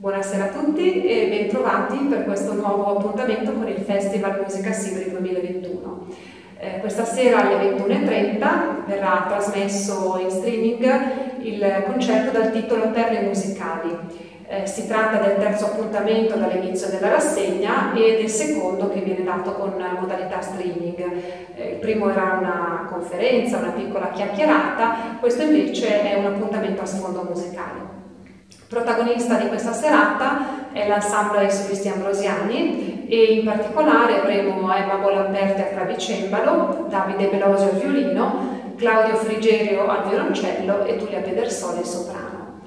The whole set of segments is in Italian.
Buonasera a tutti e bentrovati per questo nuovo appuntamento con il Festival Musica Sibri 2021. Eh, questa sera alle 21.30 verrà trasmesso in streaming il concerto dal titolo Perle musicali. Eh, si tratta del terzo appuntamento dall'inizio della rassegna e del secondo che viene dato con modalità streaming. Eh, il primo era una conferenza, una piccola chiacchierata, questo invece è un appuntamento a sfondo musicale. Protagonista di questa serata è l'ensemble solisti ambrosiani e in particolare avremo Emma Bolamberti al clavicembalo, Davide Belosio al violino, Claudio Frigerio al violoncello e Giulia Pedersoli al soprano.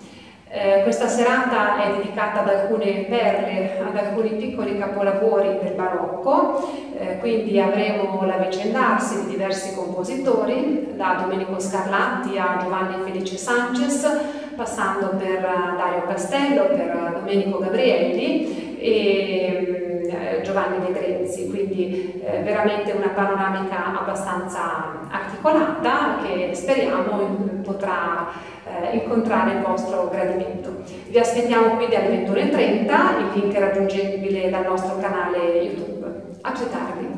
Eh, questa serata è dedicata ad alcune perle, ad alcuni piccoli capolavori del barocco, eh, quindi avremo l'avvicendarsi di diversi compositori, da Domenico Scarlatti a Giovanni Felice Sanchez, passando per eh, Dario Castello, per eh, Domenico Gabrielli e eh, Giovanni De Grezzi, quindi veramente una panoramica abbastanza articolata che speriamo potrà incontrare il vostro gradimento. Vi aspettiamo quindi alle 21.30, il link è raggiungibile dal nostro canale YouTube. A più tardi!